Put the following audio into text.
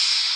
Yes.